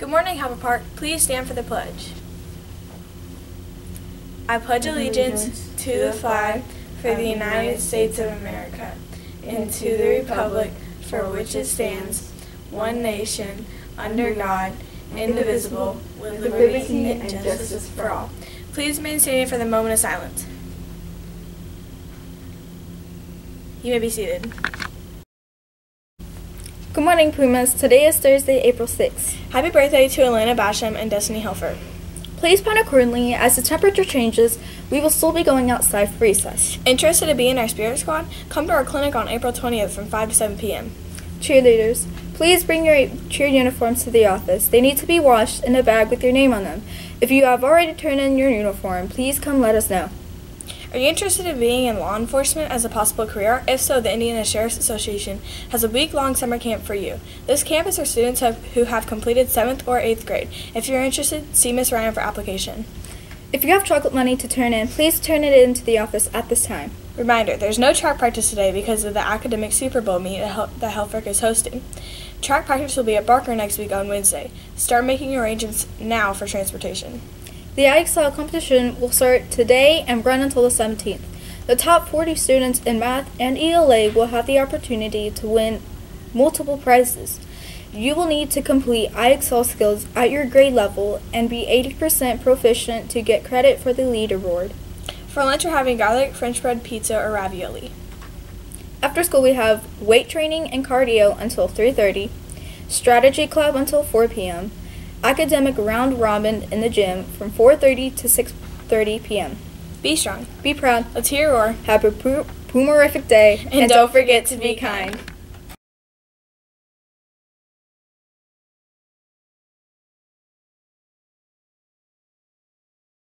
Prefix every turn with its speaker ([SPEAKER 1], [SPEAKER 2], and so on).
[SPEAKER 1] Good morning, Helfrich Park. Please stand for the pledge. I pledge allegiance to the flag for the United States of America and to the republic for which it stands, one nation, under God, indivisible, with liberty and justice for all. Please remain standing for the moment of silence. You may be seated.
[SPEAKER 2] Good morning, Pumas. Today is Thursday, April 6th.
[SPEAKER 1] Happy birthday to Elena Basham and Destiny Hilfert.
[SPEAKER 2] Please plan accordingly. As the temperature changes, we will still be going outside for recess.
[SPEAKER 1] Interested to be in our spirit squad? Come to our clinic on April 20th from 5 to 7 p.m.
[SPEAKER 2] Cheerleaders, please bring your cheer uniforms to the office. They need to be washed in a bag with your name on them. If you have already turned in your uniform, please come let us know.
[SPEAKER 1] Are you interested in being in law enforcement as a possible career? If so, the Indiana Sheriff's Association has a week long summer camp for you. This camp is for students have, who have completed 7th or 8th grade. If you're interested, see Miss Ryan for application.
[SPEAKER 2] If you have chocolate money to turn in, please turn it in to the office at this time.
[SPEAKER 1] Reminder there's no track practice today because of the academic Super Bowl meet that Helfrich is hosting. Track practice will be at Barker next week on Wednesday. Start making arrangements now for transportation.
[SPEAKER 2] The IXL competition will start today and run until the 17th. The top 40 students in math and ELA will have the opportunity to win multiple prizes. You will need to complete IXL skills at your grade level and be 80% proficient to get credit for the lead award.
[SPEAKER 1] For lunch, we're having garlic, French bread, pizza, or ravioli.
[SPEAKER 2] After school, we have weight training and cardio until 3:30, strategy club until 4 p.m., academic round robin in the gym from 4.30 to 6.30 p.m.
[SPEAKER 1] Be strong.
[SPEAKER 2] Be proud.
[SPEAKER 1] Let's hear your roar.
[SPEAKER 2] Have a poomerific day.
[SPEAKER 1] And, and don't forget to be kind.